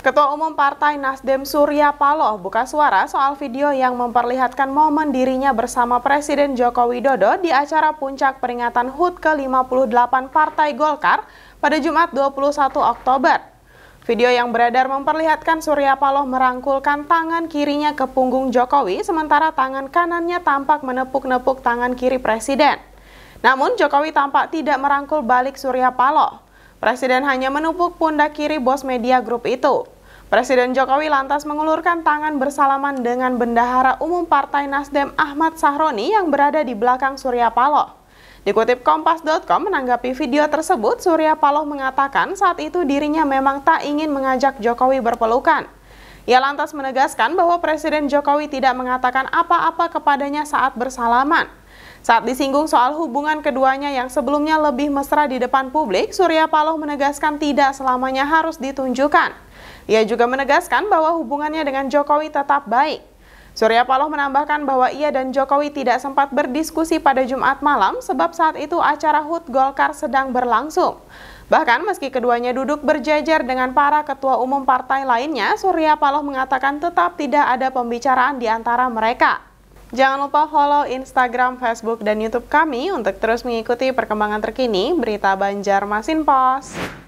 Ketua Umum Partai Nasdem Surya Paloh buka suara soal video yang memperlihatkan momen dirinya bersama Presiden Joko Widodo di acara puncak peringatan HUT ke-58 Partai Golkar pada Jumat 21 Oktober. Video yang beredar memperlihatkan Surya Paloh merangkulkan tangan kirinya ke punggung Jokowi sementara tangan kanannya tampak menepuk-nepuk tangan kiri Presiden. Namun Jokowi tampak tidak merangkul balik Surya Paloh. Presiden hanya menepuk pundak kiri bos media grup itu. Presiden Jokowi lantas mengulurkan tangan bersalaman dengan Bendahara Umum Partai Nasdem Ahmad Sahroni yang berada di belakang Surya Paloh. Dikutip Kompas.com menanggapi video tersebut, Surya Paloh mengatakan saat itu dirinya memang tak ingin mengajak Jokowi berpelukan. Ia lantas menegaskan bahwa Presiden Jokowi tidak mengatakan apa-apa kepadanya saat bersalaman. Saat disinggung soal hubungan keduanya yang sebelumnya lebih mesra di depan publik, Surya Paloh menegaskan tidak selamanya harus ditunjukkan. Ia juga menegaskan bahwa hubungannya dengan Jokowi tetap baik. Surya Paloh menambahkan bahwa ia dan Jokowi tidak sempat berdiskusi pada Jumat malam sebab saat itu acara HUT Golkar sedang berlangsung. Bahkan meski keduanya duduk berjajar dengan para ketua umum partai lainnya, Surya Paloh mengatakan tetap tidak ada pembicaraan di antara mereka. Jangan lupa follow Instagram, Facebook, dan YouTube kami untuk terus mengikuti perkembangan terkini berita Banjarmasin Pos.